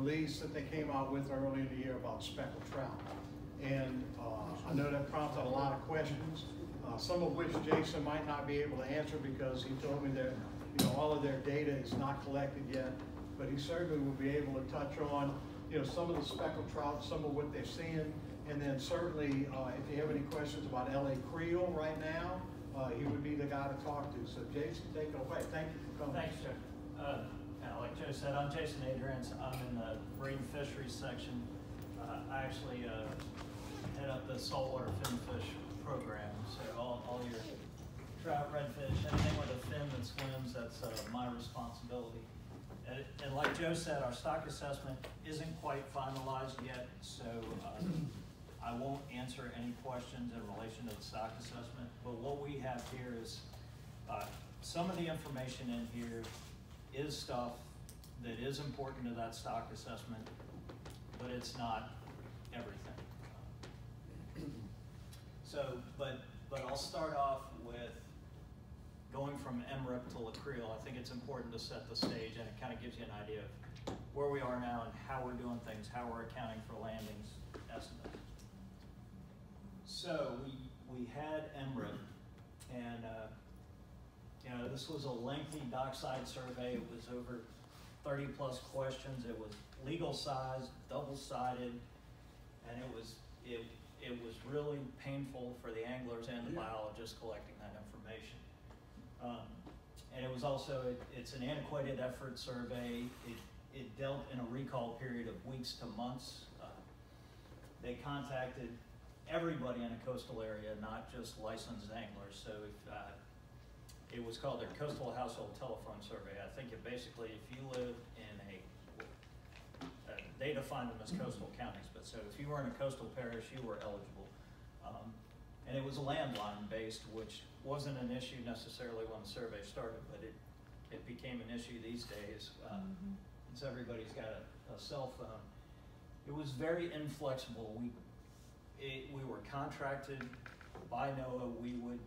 release that they came out with early in the year about speckled trout. And uh, I know that prompted a lot of questions, uh, some of which Jason might not be able to answer because he told me that, you know, all of their data is not collected yet. But he certainly will be able to touch on, you know, some of the speckled trout, some of what they're seeing. And then certainly, uh, if you have any questions about LA Creole right now, uh, he would be the guy to talk to. So Jason, take it away. Thank you for coming. Thanks, Joe. Yeah, like Joe said, I'm Jason Adriance. I'm in the marine fisheries section. Uh, I actually uh, head up the saltwater finfish program. So all, all your trout, redfish, anything with a fin that swims, that's uh, my responsibility. And, and like Joe said, our stock assessment isn't quite finalized yet, so uh, I won't answer any questions in relation to the stock assessment. But what we have here is uh, some of the information in here is stuff that is important to that stock assessment, but it's not everything. So, but, but I'll start off with going from MRIP to LaCreel. I think it's important to set the stage and it kind of gives you an idea of where we are now and how we're doing things, how we're accounting for landings estimates. So we, we had MRIP and uh, you know, this was a lengthy dockside survey. It was over 30 plus questions. It was legal size, double sided, and it was it it was really painful for the anglers and the biologists collecting that information. Um, and it was also it, it's an antiquated effort survey. It it dealt in a recall period of weeks to months. Uh, they contacted everybody in a coastal area, not just licensed anglers. So if uh, it was called their coastal household telephone survey. I think it basically, if you live in a, uh, they define them as coastal counties, but so if you were in a coastal parish, you were eligible. Um, and it was landline based, which wasn't an issue necessarily when the survey started, but it, it became an issue these days. Mm -hmm. Since everybody's got a, a, cell phone. It was very inflexible. We, it, we were contracted by NOAA. We would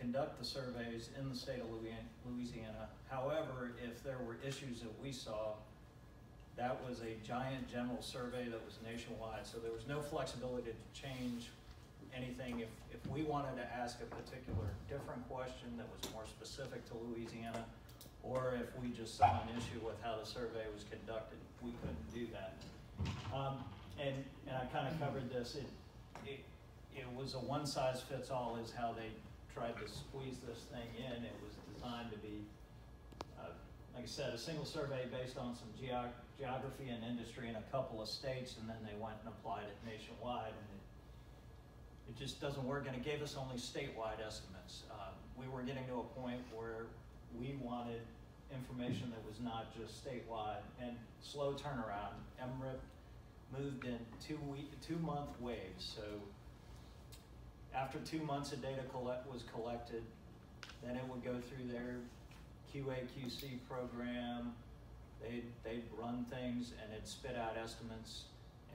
conduct the surveys in the state of Louisiana. However, if there were issues that we saw, that was a giant general survey that was nationwide, so there was no flexibility to change anything. If, if we wanted to ask a particular different question that was more specific to Louisiana, or if we just saw an issue with how the survey was conducted, we couldn't do that. Um, and, and I kind of covered this. It, it, it was a one-size-fits-all is how they tried to squeeze this thing in. It was designed to be, uh, like I said, a single survey based on some geog geography and industry in a couple of states, and then they went and applied it nationwide, and it, it just doesn't work, and it gave us only statewide estimates. Uh, we were getting to a point where we wanted information that was not just statewide, and slow turnaround. MRIP moved in two week, two month waves, so after two months of data collect, was collected, then it would go through their QA QC program. They'd, they'd run things and it'd spit out estimates.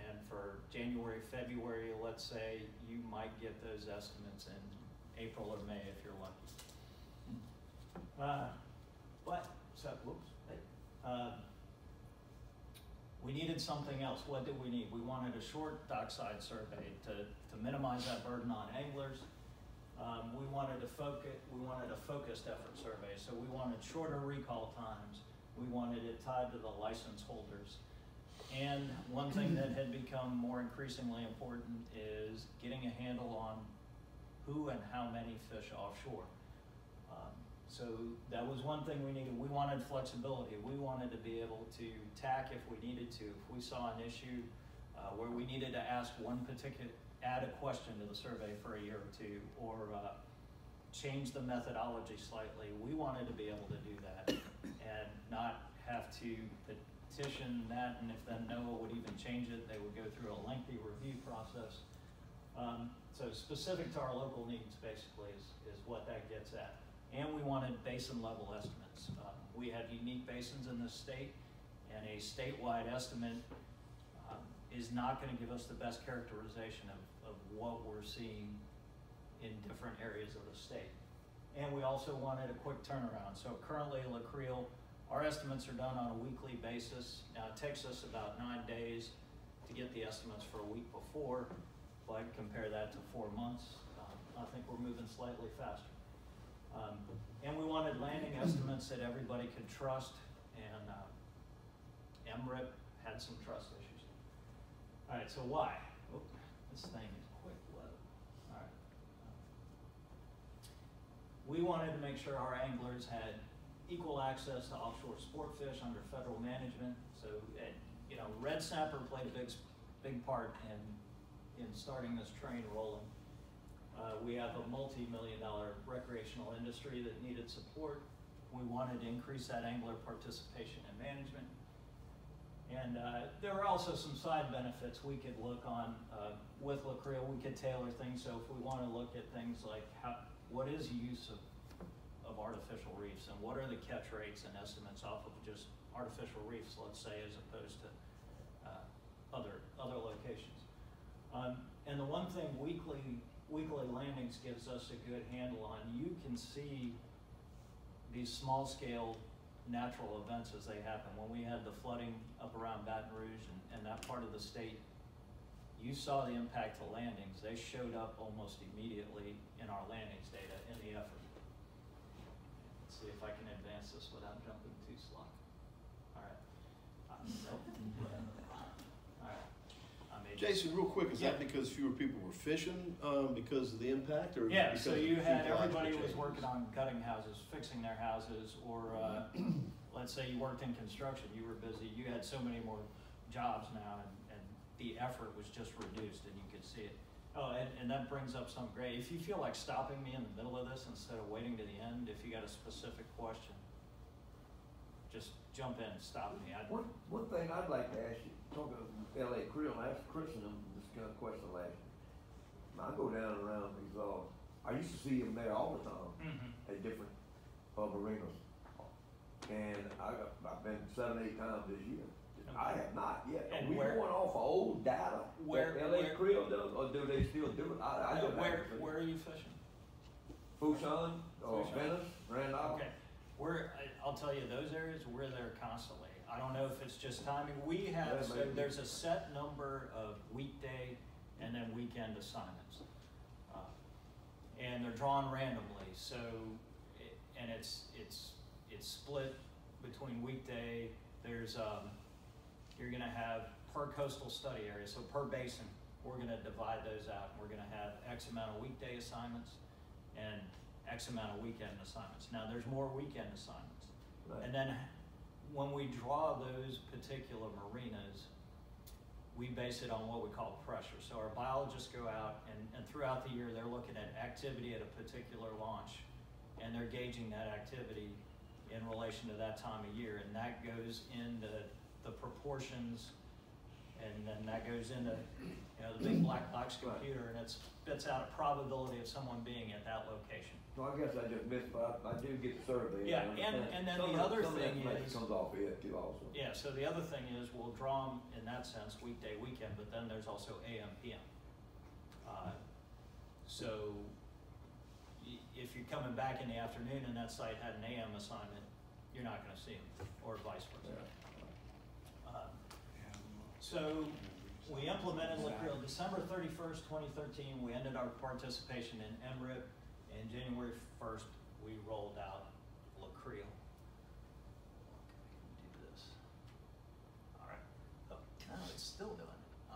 And for January, February, let's say, you might get those estimates in April or May if you're lucky. Uh, but, so, whoops. Uh, we needed something else. What did we need? We wanted a short dockside survey to, to minimize that burden on anglers. Um, we wanted to focus. We wanted a focused effort survey, so we wanted shorter recall times. We wanted it tied to the license holders. And one thing that had become more increasingly important is getting a handle on who and how many fish offshore. Um, so that was one thing we needed. We wanted flexibility. We wanted to be able to tack if we needed to. If we saw an issue uh, where we needed to ask one particular, add a question to the survey for a year or two, or uh, change the methodology slightly, we wanted to be able to do that and not have to petition that. And if then NOAA would even change it, they would go through a lengthy review process. Um, so specific to our local needs, basically, is, is what that gets at and we wanted basin level estimates. Uh, we have unique basins in this state, and a statewide estimate um, is not going to give us the best characterization of, of what we're seeing in different areas of the state. And we also wanted a quick turnaround. So currently, LaCreel, Our estimates are done on a weekly basis. Now, it takes us about nine days to get the estimates for a week before. I compare that to four months, um, I think we're moving slightly faster. Um, and we wanted landing estimates that everybody could trust, and uh, MRIP had some trust issues. All right, so why? Oop, this thing is quick load. All right. We wanted to make sure our anglers had equal access to offshore sport fish under federal management. So, you know, red snapper played a big, big part in, in starting this train rolling. Uh, we have a multi-million dollar recreational industry that needed support. We wanted to increase that angler participation and management. And uh, there are also some side benefits we could look on uh, with LaCreel. We could tailor things. So if we want to look at things like how, what is the use of, of artificial reefs and what are the catch rates and estimates off of just artificial reefs, let's say, as opposed to uh, other other locations. Um, and the one thing weekly weekly landings gives us a good handle on, you can see these small scale natural events as they happen. When we had the flooding up around Baton Rouge and, and that part of the state, you saw the impact to landings. They showed up almost immediately in our landings data in the effort. Let's see if I can advance this without jumping too slow. All right. Uh, nope. All right. I made this- Jason, real quick, is that because fewer people were fishing, um, because of the impact, or? Yeah, so you had, everybody was working on cutting houses, fixing their houses, or, uh, let's say you worked in construction, you were busy, you had so many more jobs now, and, and the effort was just reduced, and you could see it. Oh, and, and that brings up some great, if you feel like stopping me in the middle of this instead of waiting to the end, if you got a specific question, just jump in, and stop me, I, One, one thing I'd like to ask you, talking of LaCreel, I asked Chris and them this kind of question last year. I go down around these, uh, I used to see him there all the time Mhm. at different, uh, arenas. And I got, I've been seven, eight times this year. I have not yet. Are And we where- going off of old data Where- that LA where- Creole does, or do they still do it? I, I Uh, where, haven't seen it. where are you fishing? Fourchon, or Fourchon. Venice, Randolph? Okay, we're, I'll tell you, those areas, we're there constantly. I don't know if it's just timing. We have, so there's a set number of weekday and then weekend assignments. Uh, And they're drawn randomly, so, it- and it's, it's, it's split between weekday, there's, um, you're gonna have per coastal study area, so per basin, we're gonna divide those out. We're gonna have X amount of weekday assignments and X amount of weekend assignments. Now, there's more weekend assignments. Right. And then when we draw those particular marinas, we base it on what we call pressure. So our biologists go out and, and throughout the year, they're looking at activity at a particular launch and they're gauging that activity in relation to that time of year. And that goes into the proportions and then that goes into, you know, the big black box computer and it spits out a probability of someone being at that location. So I guess I just missed, but I, I do get the survey. Yeah, and- and then Some the other some thing information is- Comes off it too also. Yeah, so the other thing is we'll draw them in that sense, weekday, weekend, but then there's also AM, PM. Uh, So if you're coming back in the afternoon and that site had an AM assignment, you're not gonna see them, or vice versa. Uh, So we implemented LaCreel December thirty-first, twenty thirteen, we ended our participation in MRIP, and January first, we rolled out LaCreel. Do this. All right. Oh, no, it's still doing it. Oh.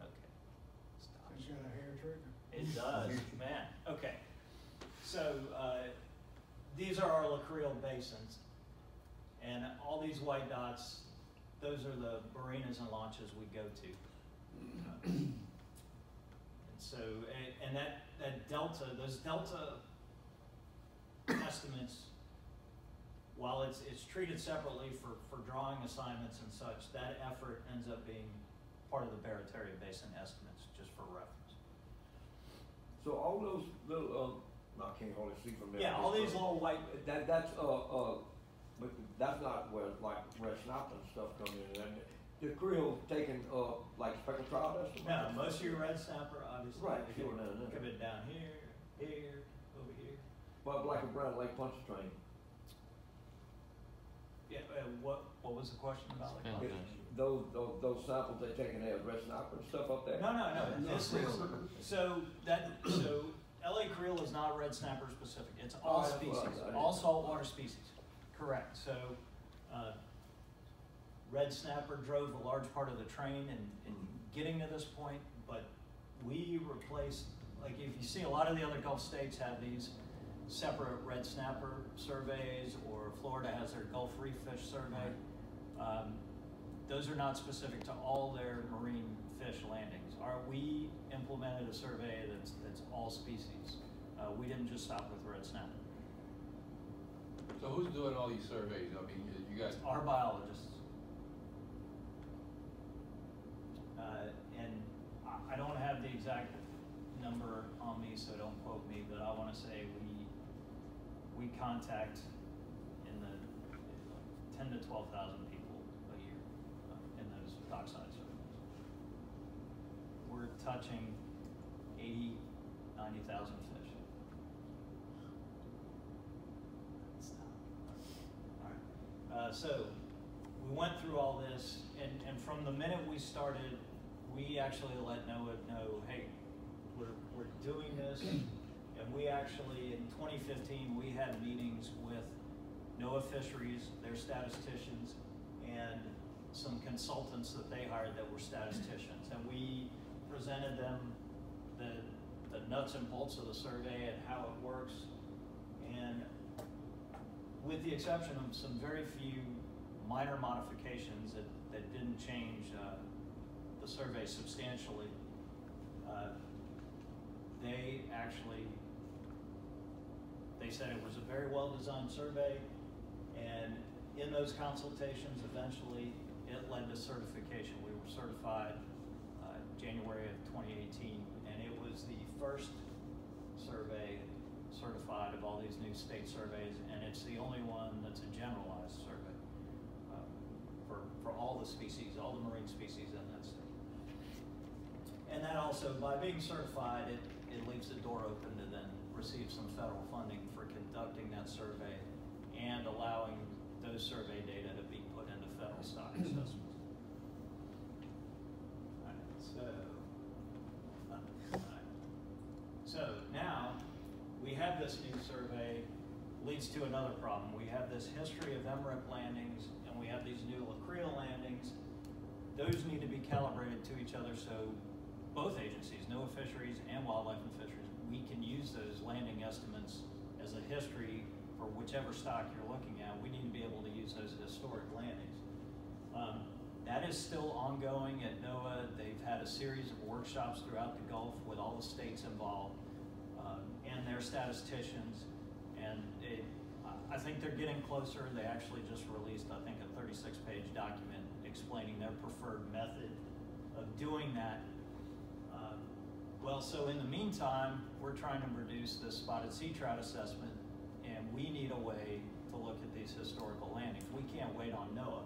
Okay. Stop. It's got a hair trigger. It does, man. Okay. So, uh, these are our LaCreel basins. And all these white dots, those are the marinas and launches we go to. So, and, and that, that delta, those delta estimates, while it's, it's treated separately for, for drawing assignments and such, that effort ends up being part of the Barataria Basin estimates, just for reference. So all those little, uh, I can't hardly see from there. Yeah, all these little white, That, that's, uh, uh, but that's not where, like, red snapper and stuff come in, and the Creole taking, uh, like speckled trout estimates? no, most of your red snapper, obviously. Right, they sure, come- no, no. Come down here, here, over here. But black and brown lake punch train, Yeah, uh, what, what was the question about? like, Yeah. Those, those, those samples they taking there, red snapper and stuff up there? No, no, no, this is, so that, so LaCreel is not red snapper specific, it's all Oh, that's what I- species, all saltwater species, correct, so, uh, red snapper drove a large part of the train in, in getting to this point, but we replaced, like, if you see a lot of the other Gulf states have these separate red snapper surveys, or Florida has their Gulf Reef Fish Survey, um, those are not specific to all their marine fish landings. Are, we implemented a survey that's, that's all species. Uh, we didn't just stop with red snapper. So who's doing all these surveys? I mean, you- guys. Our biologists. Uh, and I, don't have the exact number on me, so don't quote me, but I wanna say we, we contact in the ten to twelve thousand people a year uh, in those dockside surveys. We're touching eighty, ninety thousand fish. Alright, uh, so, we went through all this, and, and from the minute we started, we actually let NOAA know, hey, we're, we're doing this. And we actually, in twenty fifteen, we had meetings with NOAA Fisheries, their statisticians, and some consultants that they hired that were statisticians. And we presented them the, the nuts and bolts of the survey and how it works. And with the exception of some very few minor modifications that, that didn't change, uh, the survey substantially, uh, they actually, they said it was a very well-designed survey, and in those consultations, eventually, it led to certification. We were certified, uh, January of twenty eighteen, and it was the first survey certified of all these new state surveys, and it's the only one that's a generalized survey uh, for, for all the species, all the marine species in that state. And that also, by being certified, it, it leaves the door open to then receive some federal funding for conducting that survey and allowing those survey data to be put into federal stock assessments. So, uh. So now, we have this new survey, leads to another problem. We have this history of MRIP landings, and we have these new LaCreel landings. Those need to be calibrated to each other, so both agencies, NOAA Fisheries and Wildlife and Fisheries, we can use those landing estimates as a history for whichever stock you're looking at. We need to be able to use those historic landings. Um, that is still ongoing at NOAA. They've had a series of workshops throughout the Gulf with all the states involved um, and their statisticians. And it, I- I think they're getting closer. They actually just released, I think, a 36-page document explaining their preferred method of doing that. Well, so in the meantime, we're trying to produce this spotted sea trout assessment, and we need a way to look at these historical landings. We can't wait on NOAA.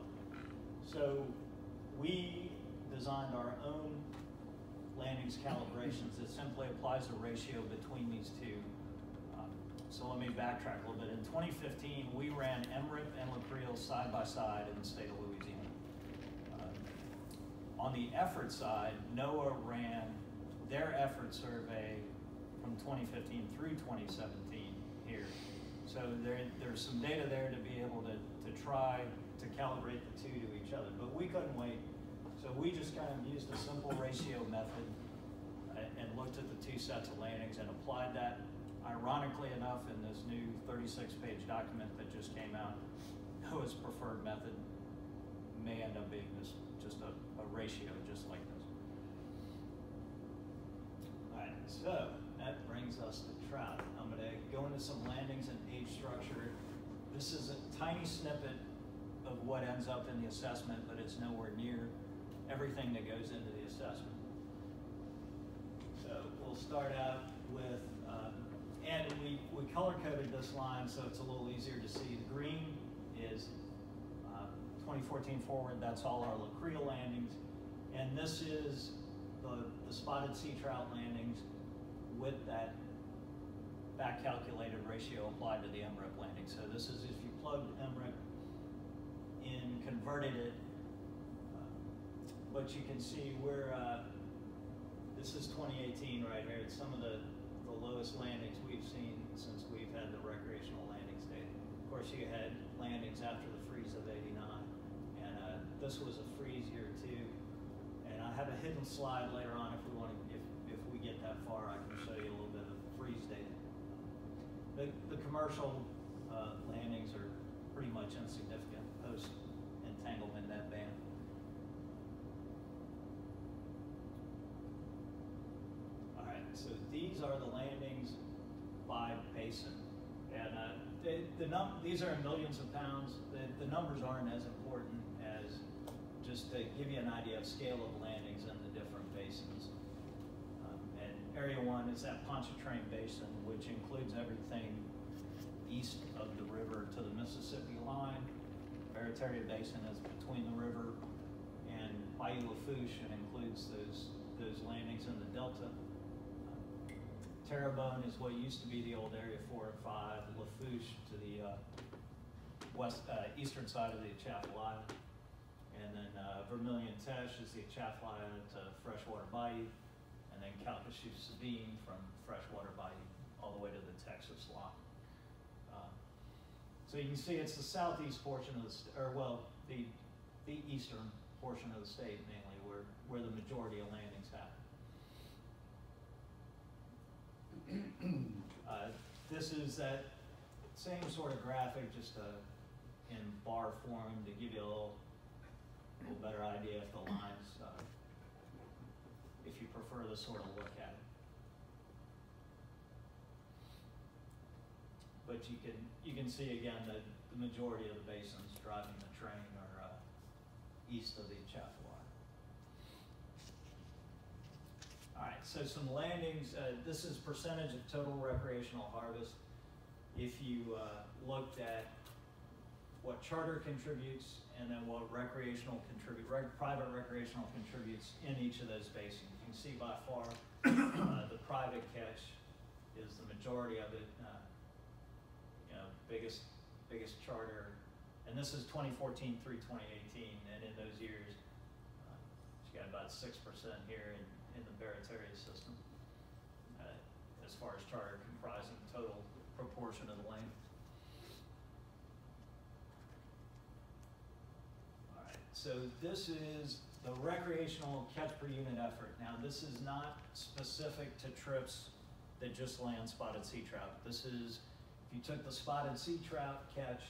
So we designed our own landings calibrations that simply applies a ratio between these two. Um, So let me backtrack a little bit. In 2015, we ran MRIP and LaCreel side by side in the state of Louisiana. Um, On the effort side, NOAA ran their effort survey from 2015 through 2017 here. So there, there's some data there to be able to, to try to calibrate the two to each other, but we couldn't wait. So we just kind of used a simple ratio method uh, and looked at the two sets of landings and applied that. Ironically enough, in this new thirty-six page document that just came out, NOAA's preferred method may end up being this, just a, a ratio, just like this. So that brings us to trout. I'm gonna go into some landings and age structure. This is a tiny snippet of what ends up in the assessment, but it's nowhere near everything that goes into the assessment. So we'll start out with, um, and we, we color coded this line so it's a little easier to see. The green is uh, 2014 forward, that's all our LaCreel landings. And this is the, the spotted sea trout landings with that back calculated ratio applied to the MRIP landing. So this is if you plugged MRIP in, converted it, uh, but you can see where, uh, this is twenty eighteen right here, it's some of the, the lowest landings we've seen since we've had the recreational landings data. Of course, you had landings after the freeze of eighty-nine, and, uh, this was a freeze year too. Have a hidden slide later on if we want to, if, if we get that far, I can show you a little bit of freeze data. The, the commercial, uh, landings are pretty much insignificant post entanglement net ban. All right, so these are the landings by basin. And, uh, the, the num, these are in millions of pounds. The, the numbers aren't as important as just to give you an idea of scale of landings in the different basins. Um, And area one is that Pontchartrain Basin, which includes everything east of the river to the Mississippi line. Barataria Basin is between the river and Bayou Lafourche and includes those, those landings in the delta. Terrebonne is what used to be the old Area Four and Five, Lafourche to the, uh, west, uh, eastern side of the Atchafalaya. And then, uh, Vermilion Teche is the Atchafalaya to Freshwater Bayou, and then Calcasieu Sabine from Freshwater Bayou all the way to the Texas line. Um, So you can see it's the southeast portion of the, or well, the, the eastern portion of the state mainly, where, where the majority of landings happen. Uh, This is that same sort of graphic, just uh, in bar form to give you a little, little better idea if the lines, uh, if you prefer this sort of look at it. But you can, you can see again that the majority of the basins driving the train are uh, east of the Atchafalaya. All right, so some landings, uh, this is percentage of total recreational harvest. If you, uh, looked at what charter contributes and then what recreational contribute, rec- private recreational contributes in each of those basins. You can see by far, uh, the private catch is the majority of it, uh, you know, biggest, biggest charter. And this is twenty fourteen through twenty eighteen, and in those years, uh, she got about six percent here in, in the Barataria system. Uh, as far as charter comprising total proportion of the land. So this is the recreational catch per unit effort. Now, this is not specific to trips that just land spotted sea trout. This is, if you took the spotted sea trout catch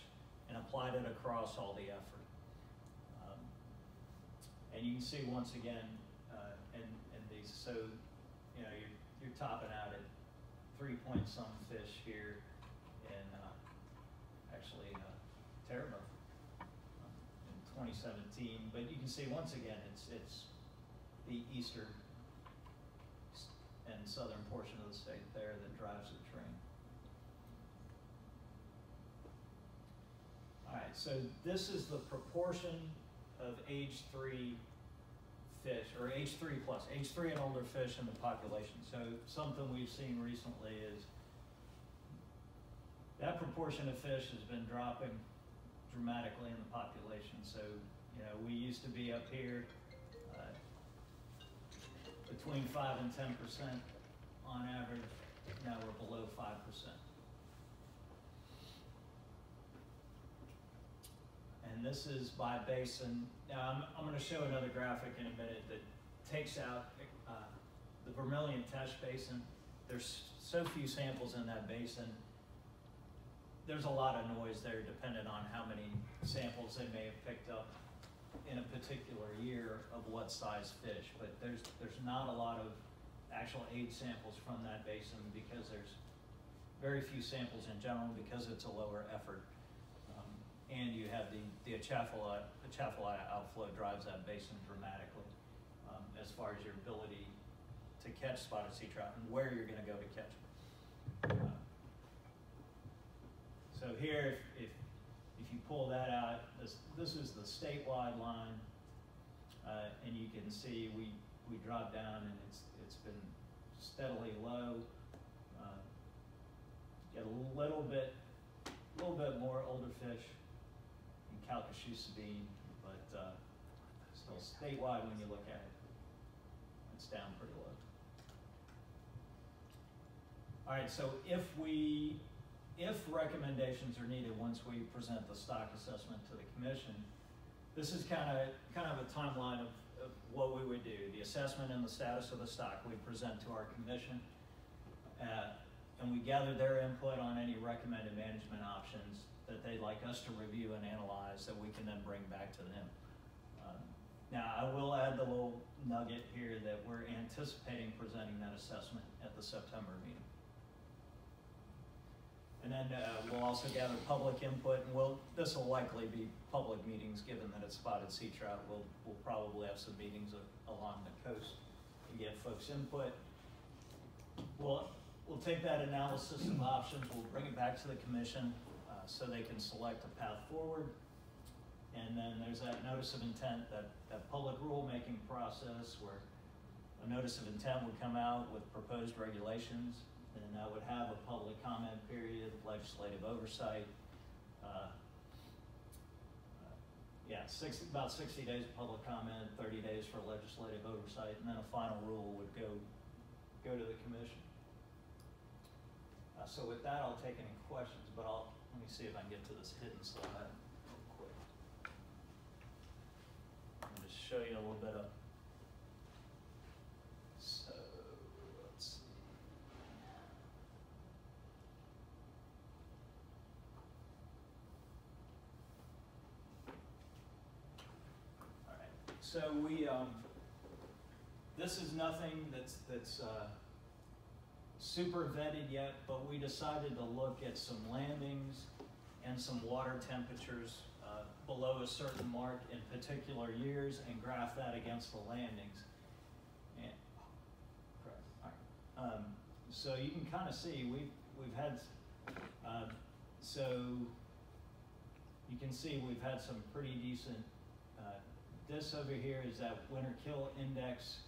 and applied it across all the effort. Um, And you can see once again, uh, in these, so, you know, you're, you're topping out at three point some fish here in, uh, actually, uh, Terrebonne 2017. But you can see once again, it's it's the eastern and southern portion of the state there that drives the train. All right, so this is the proportion of age three fish, or age three plus, age three and older fish in the population. So something we've seen recently is that proportion of fish has been dropping dramatically in the population. So, you know, we used to be up here, uh, between five and ten percent on average. Now we're below five percent. And this is by basin. Now, I'm, I'm gonna show another graphic in a minute that takes out, uh, the Vermilion Teche Basin. There's so few samples in that basin. There's a lot of noise there dependent on how many samples they may have picked up in a particular year of what size fish. But there's, there's not a lot of actual age samples from that basin because there's very few samples in general because it's a lower effort. Um, And you have the, the Atchafalaya, Atchafalaya outflow drives that basin dramatically um, as far as your ability to catch spotted sea trout and where you're gonna go to catch them. Uh, So here, if, if, if you pull that out, this, this is the statewide line. Uh, and you can see we, we drop down and it's, it's been steadily low. Uh, get a little bit, a little bit more older fish in Calcasieu Sabine, but, uh, still statewide when you look at it, it's down pretty low. All right, so if we, if recommendations are needed once we present the stock assessment to the commission, this is kind of, kind of a timeline of, of what we would do. The assessment and the status of the stock we present to our commission. Uh, and we gather their input on any recommended management options that they'd like us to review and analyze that we can then bring back to them. Um, Now, I will add the little nugget here that we're anticipating presenting that assessment at the September meeting. And then uh, we'll also gather public input, and we'll, this will likely be public meetings, given that it's spotted sea trout. We'll, we'll probably have some meetings along the coast to get folks' input. We'll, we'll take that analysis of options, we'll bring it back to the commission, uh, so they can select a path forward. And then there's that notice of intent, that, that public rulemaking process where a notice of intent would come out with proposed regulations, and that would have a public comment period, legislative oversight. uh, uh, Yeah, sixty, about sixty days of public comment, thirty days for legislative oversight, and then a final rule would go, go to the commission. Uh, so with that, I'll take any questions, but I'll, let me see if I can get to this hidden slide real quick. I'll just show you a little bit of. So, let's see. Alright, so we, um, this is nothing that's, that's, uh, super vetted yet, but we decided to look at some landings and some water temperatures, uh, below a certain mark in particular years and graph that against the landings. And, um, so you can kinda see, we've, we've had, uh, so you can see we've had some pretty decent, this over here is that winter kill index,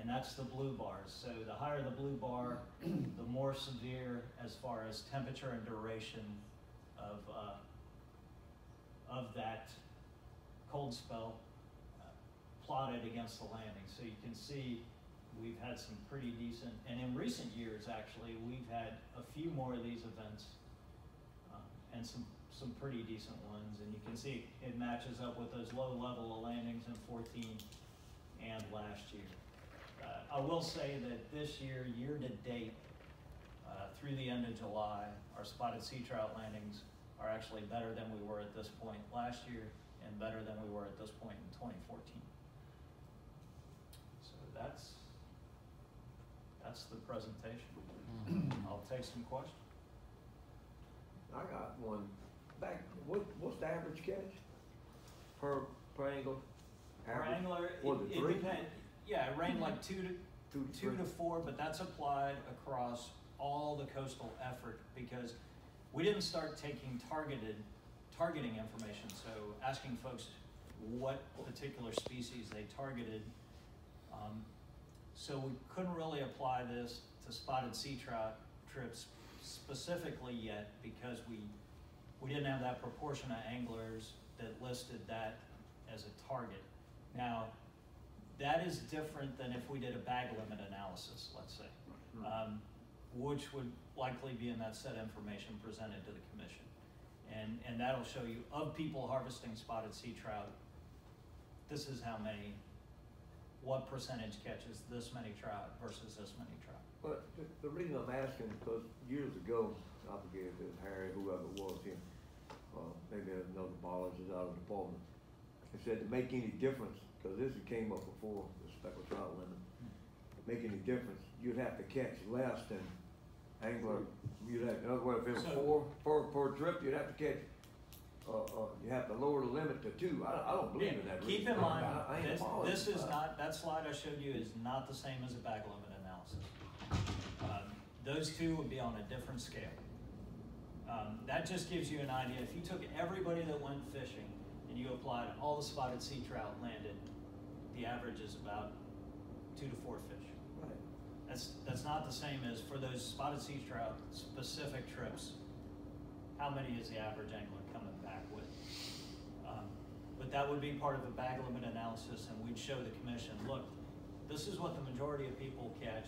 and that's the blue bars. So the higher the blue bar, the more severe as far as temperature and duration of, uh, of that cold spell uh, plotted against the landing. So you can see we've had some pretty decent, and in recent years, actually, we've had a few more of these events um, and some, some pretty decent ones. And you can see it matches up with those low level of landings in 14 and last year. Uh, I will say that this year, year to date, uh, through the end of July, our spotted sea trout landings are actually better than we were at this point last year and better than we were at this point in 2014. So that's, that's the presentation. I'll take some questions. I got one. Back, what, what's the average catch per, per angle? For Average? angler, Was it, it it three? depend, yeah, it rained like two to, Two to two three? to four, but that's applied across all the coastal effort because we didn't start taking targeted, targeting information, so asking folks what particular species they targeted. Um, so we couldn't really apply this to spotted sea trout trips specifically yet because we, we didn't have that proportion of anglers that listed that as a target. Now, that is different than if we did a bag limit analysis, let's say, um, which would likely be in that set information presented to the commission. And, and that'll show you, of people harvesting spotted sea trout, this is how many, what percentage catches this many trout versus this many trout. But the, the reason I'm asking, because years ago, I forget if it was Harry, whoever it was here, uh, maybe another biologist out of the department, he said to make any difference, because this came up before the speckled trout limit, make any difference, you'd have to catch less than angler, you'd have, in other words, if it was four, per, per trip, you'd have to catch, uh, uh, you have to lower the limit to two, I, I don't believe in that. Keep reason. in mind, I- I this, this is not, that slide I showed you is not the same as a bag limit analysis. Um, Those two would be on a different scale. Um, that just gives you an idea, if you took everybody that went fishing and you applied all the spotted sea trout landed, the average is about two to four fish. Right. That's, that's not the same as for those spotted sea trout specific trips. How many is the average angler coming back with? Um, But that would be part of a bag limit analysis and we'd show the commission, look, this is what the majority of people catch.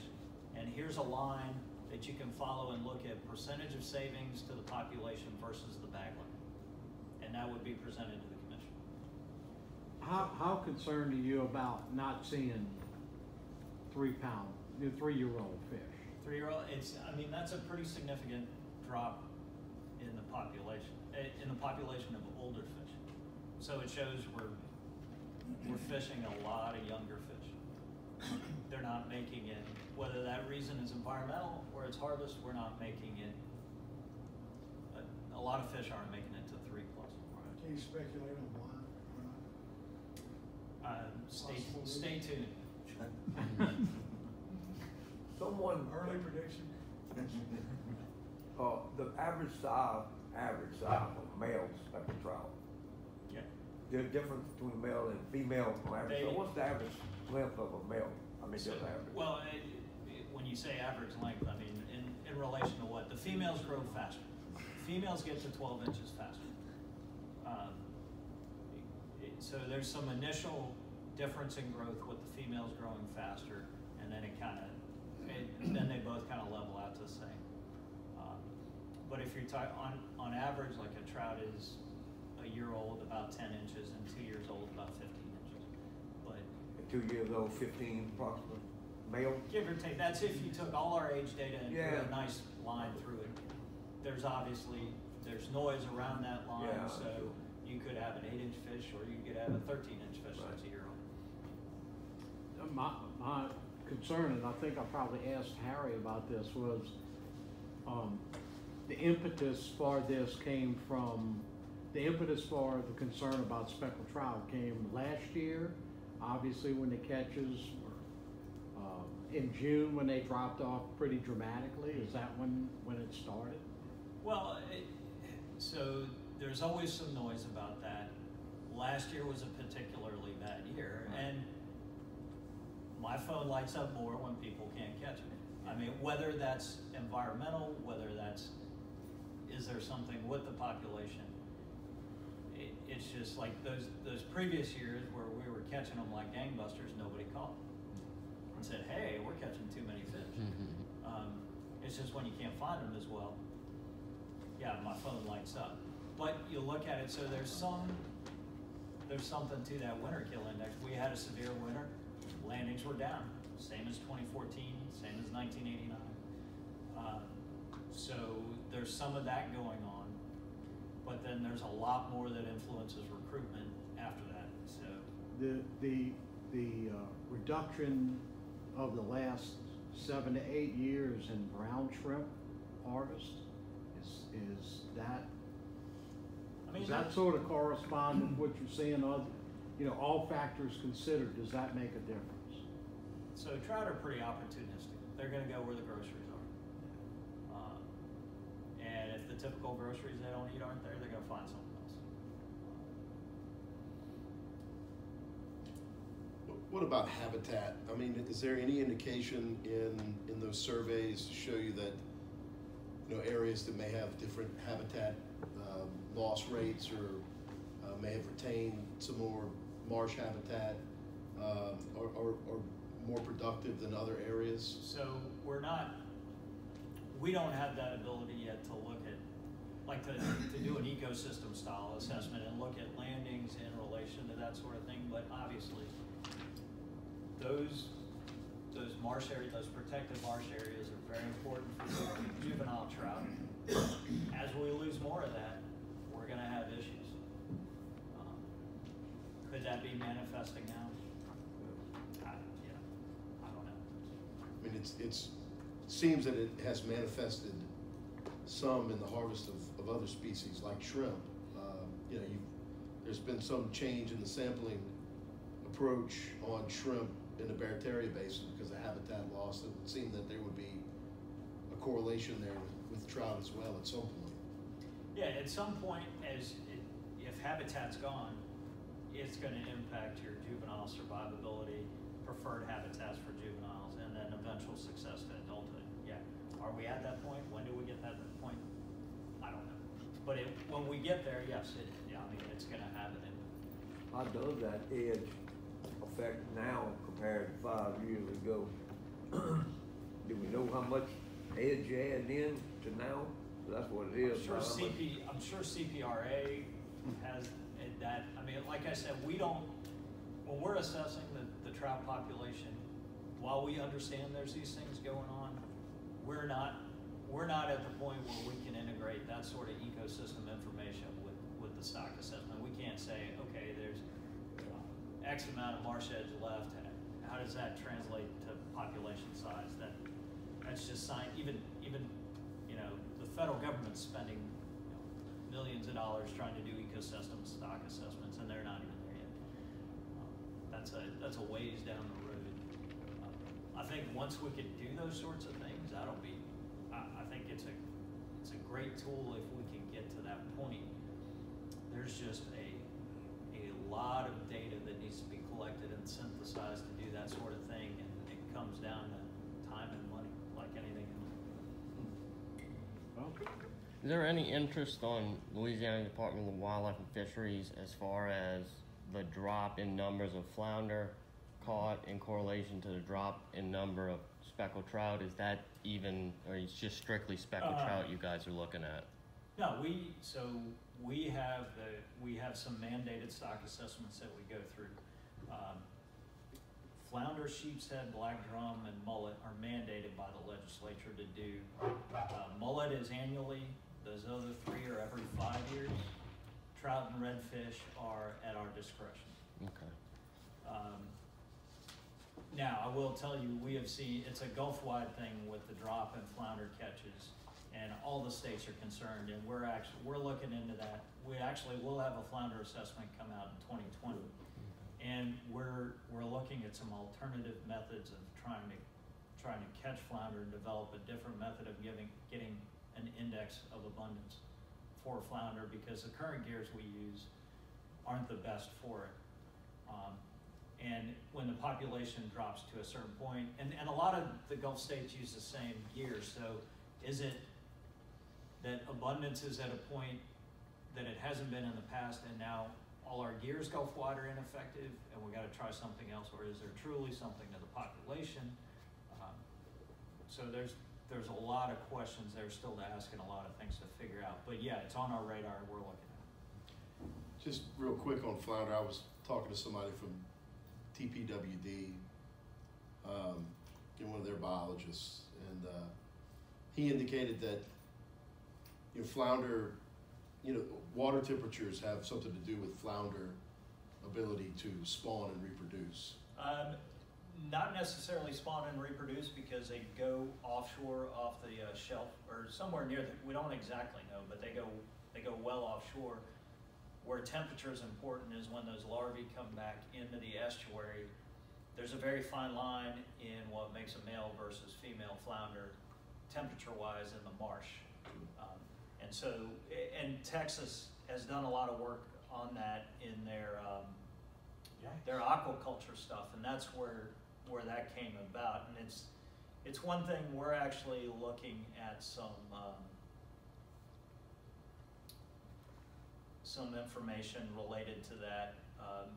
And here's a line that you can follow and look at percentage of savings to the population versus the bag limit. And that would be presented to the commission. How, how concerned are you about not seeing three pound, three-year-old fish? Three-year-old, it's, I mean, that's a pretty significant drop in the population, eh, in the population of older fish. So it shows we're, we're fishing a lot of younger fish. They're not making it, whether that reason is environmental or it's harvest, we're not making it. A, a lot of fish aren't making it to three plus. Can you speculate on why? Uh, stay, stay tuned. Someone. Early prediction? Uh, the average size, average size of male speckled trout. Yeah. The difference between male and female on average. So what's the average length of a male? I mean, So, just average. Well, it, it, when you say average length, I mean, in, in relation to what? The females grow faster. Females get to twelve inches faster. Um, so there's some initial difference in growth with the females growing faster, and then it kinda, then they both kinda level out to the same. Um, But if you're on, on average, like a trout is a year old, about ten inches, and two years old, about fifteen inches. But two years old, fifteen approximately, male? Give or take, that's if you took all our age data and drew Yeah. a nice line through it. There's obviously, there's noise around that line, Yeah, so sure. you could have an eight inch fish or you could have a thirteen inch fish that's a year old. My, my concern, and I think I probably asked Harry about this, was, um, the impetus for this came from, the impetus for the concern about speckled trout came last year, obviously when the catches were, uh, in June when they dropped off pretty dramatically, is that when, when it started? Well, it, so there's always some noise about that. Last year was a particularly bad year, and my phone lights up more when people can't catch it. I mean, whether that's environmental, whether that's, is there something with the population? It, it's just like those, those previous years where we were catching them like gangbusters, nobody caught. And said, hey, we're catching too many fish. Um, it's just when you can't find them as well, yeah, my phone lights up. But you look at it, so there's some, there's something to that winter kill index. We had a severe winter, landings were down, same as twenty fourteen, same as nineteen eighty-nine. Uh, so there's some of that going on, but then there's a lot more that influences recruitment after that, so. The, the, the, uh, reduction of the last seven to eight years in brown shrimp harvest, is, is that, I mean, does that sort of correspond with what you're seeing other, you know, all factors considered, does that make a difference? So trout are pretty opportunistic. They're gonna go where the groceries are. Um, And if the typical groceries they don't eat aren't there, they're gonna find something else. What about habitat? I mean, is there any indication in, in those surveys to show you that, you know, areas that may have different habitat, um, loss rates or, uh, may have retained some more marsh habitat, um, or, or, or more productive than other areas? So we're not, we don't have that ability yet to look at, like to, to do an ecosystem style assessment and look at landings in relation to that sort of thing, but obviously those, those marsh areas, those protected marsh areas are very important for juvenile trout. As we lose more of that, we're gonna have issues. Um, Could that be manifesting now? I, yeah, I don't know. I mean, it's, it's, seems that it has manifested some in the harvest of, of other species like shrimp. Um, You know, there's been some change in the sampling approach on shrimp in the Barataria Basin because of habitat loss. It would seem that there would be a correlation there with, with trout as well at some point. Yeah, at some point, as, it- if habitat's gone, it's gonna impact your juvenile survivability, preferred habitats for juveniles, and then eventual success to adulthood. Yeah, are we at that point? When do we get that point? I don't know. But it, when we get there, yes, it, yeah, I mean, it's gonna have an impact. How does that edge affect now compared to five years ago? Do we know how much edge you add in to now? That's what it is. I'm sure now, how much- CP, I'm sure CPRA has that, I mean, like I said, we don't, when we're assessing the, the trout population, while we understand there's these things going on, we're not, we're not at the point where we can integrate that sort of ecosystem information with, with the stock assessment. We can't say, X amount of marsh edge left, how does that translate to population size? That, that's just sign, even, even, you know, the federal government's spending you know, millions of dollars trying to do ecosystem stock assessments, and they're not even there yet. Um, That's a, that's a ways down the road. Um, I think once we could do those sorts of things, that'll be, I, I think it's a, it's a great tool if we can get to that point. There's just a lot of data that needs to be collected and synthesized to do that sort of thing, and it comes down to time and money, like anything else. Well, Is there any interest on Louisiana Department of Wildlife and Fisheries as far as the drop in numbers of flounder caught in correlation to the drop in number of speckled trout? Is that even, or it's just strictly speckled Uh, trout you guys are looking at? No, we, so we have the, we have some mandated stock assessments that we go through. Um, Flounder, sheep's head, black drum, and mullet are mandated by the legislature to do. Uh, mullet is annually, those other three are every five years. Trout and redfish are at our discretion. Okay. Um, Now, I will tell you, we have seen, it's a Gulf-wide thing with the drop in flounder catches, and all the states are concerned, and we're actually, we're looking into that. We actually will have a flounder assessment come out in twenty twenty. And we're, we're looking at some alternative methods of trying to, trying to catch flounder and develop a different method of giving, getting an index of abundance for flounder, because the current gears we use aren't the best for it. Um, and when the population drops to a certain point, and, and a lot of the Gulf states use the same gear, so is it that abundance is at a point that it hasn't been in the past and now all our gears Gulf wide are ineffective and we gotta try something else, or is there truly something to the population? Um, So there's, there's a lot of questions there still to ask and a lot of things to figure out, but yeah, it's on our radar, we're looking at. Just real quick on flounder, I was talking to somebody from TPWD, um, one of their biologists, and, uh, he indicated that, you know, flounder, you know, water temperatures have something to do with flounder ability to spawn and reproduce. Um, not necessarily spawn and reproduce because they go offshore off the uh, shelf or somewhere near the, we don't exactly know, but they go, they go well offshore. Where temperature is important is when those larvae come back into the estuary. There's a very fine line in what makes a male versus female flounder temperature wise in the marsh. Um, and so, and Texas has done a lot of work on that in their, um, their aquaculture stuff, and that's where, where that came about. And it's, it's one thing, we're actually looking at some, um, some information related to that, um,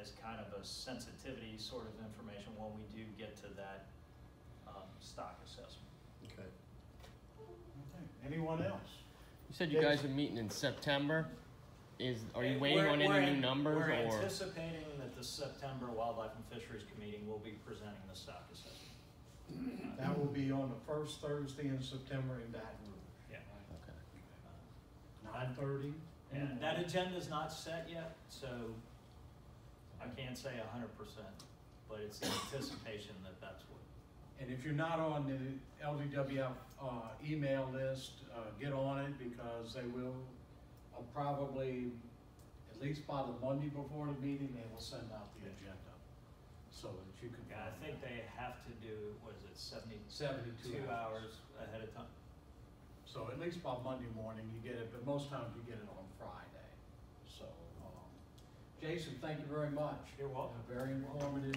as kind of a sensitivity sort of information when we do get to that, um, stock assessment. Okay. Okay. Anyone else? You said you guys are meeting in September. Is, are you waiting we're- on any we're new an- numbers We're or? anticipating that the September Wildlife and Fisheries Committee will be presenting the stock assessment. That will be on the first Thursday in September in Baton Rouge. Yeah. Okay. Uh, nine thirty. And that agenda's not set yet, so I can't say a hundred percent, but it's the anticipation that that's what. And if you're not on the LDWF, uh, email list, uh, get on it because they will, uh, probably, at least by the Monday before the meeting, they will send out the agenda. So that you can. Yeah, I think they have to do, what is it, seventy-two Seventy-two hours ahead of time? So at least by Monday morning you get it, but most times you get it on Friday. So, um, Jason, thank you very much. You're welcome. Very informative,